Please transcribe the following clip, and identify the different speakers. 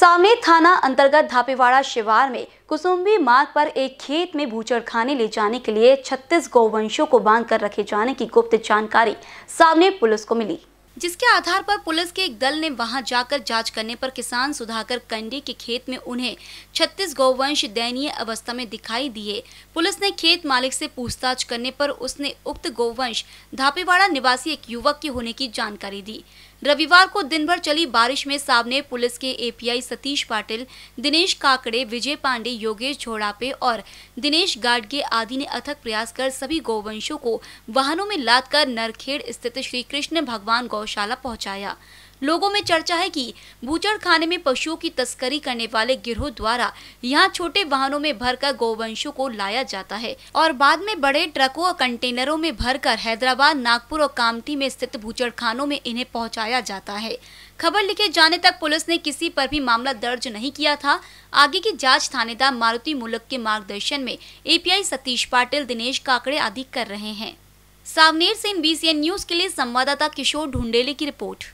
Speaker 1: सामने थाना अंतर्गत धापेवाड़ा शिवार में कुसुम्बी मार्ग पर एक खेत में भूचर खाने ले जाने के लिए 36 गौवंशों को बाँध कर रखे जाने की गुप्त जानकारी सामने पुलिस को मिली। जिसके आधार पर पुलिस के एक दल ने वहाँ जाकर जाँच करने पर किसान सुधाकर कंडे के खेत में उन्हें 36 गौवंश दयनीय अवस्था में दिखाई दिए। पुलिस ने खेत मालिक से पूछताछ करने पर उसने उक्त गौवंश धापेवाड़ा निवासी एक युवक के होने की जानकारी दी। रविवार को दिन भर चली बारिश में सामने पुलिस के एपीआई सतीश पाटिल, दिनेश काकड़े, विजय पांडे, योगेश झोड़ापे और दिनेश गाडगे आदि ने अथक प्रयास कर सभी गौवंशों को वाहनों में लाद कर नरखेड़ स्थित श्री कृष्ण भगवान गौशाला पहुँचाया। लोगों में चर्चा है कि बूचड़ खाने में पशुओं की तस्करी करने वाले गिरोह द्वारा यहाँ छोटे वाहनों में भरकर गौवंशों को लाया जाता है और बाद में बड़े ट्रकों और कंटेनरों में भरकर हैदराबाद, नागपुर और कामठी में स्थित बूचड़ खानों में इन्हें पहुँचाया जाता है। खबर लिखे जाने तक पुलिस ने किसी पर भी मामला दर्ज नहीं किया था। आगे की जाँच थानेदार मारुति मुलक के मार्गदर्शन में एपीआई सतीश पाटिल, दिनेश काकड़े आदि कर रहे हैं। सावनेर से इन न्यूज़ के लिए संवाददाता किशोर ढूंढेले की रिपोर्ट।